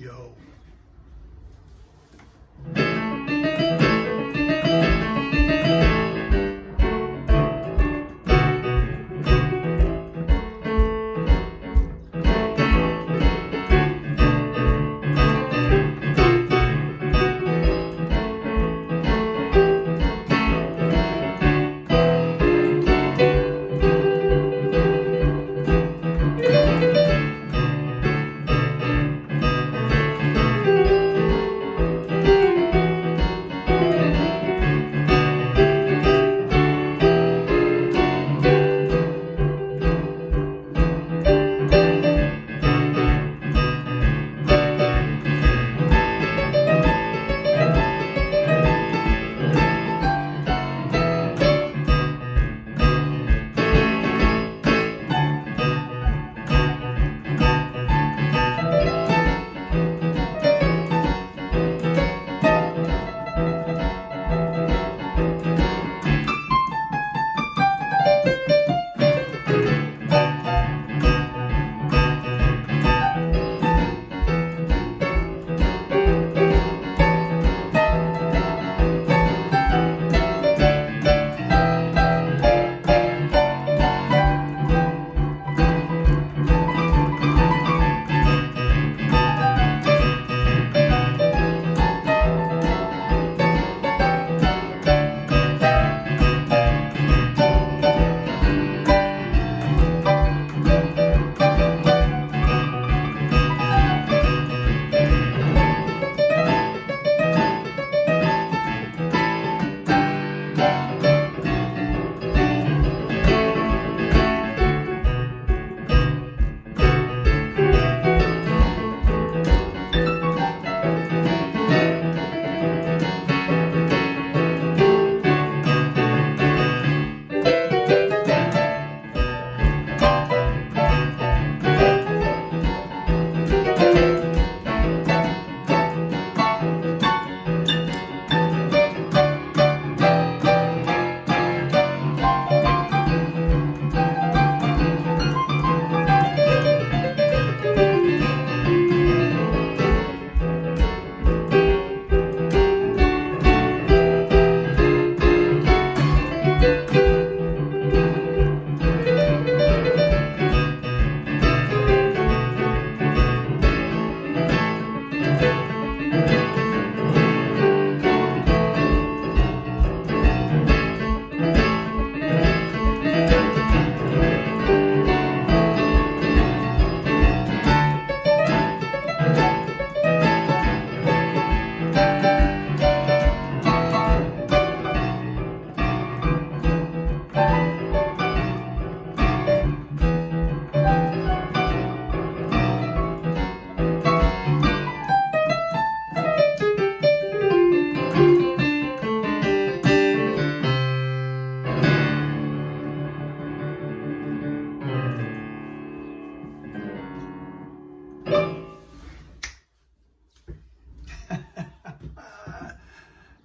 Yo.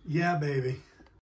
Yeah, baby.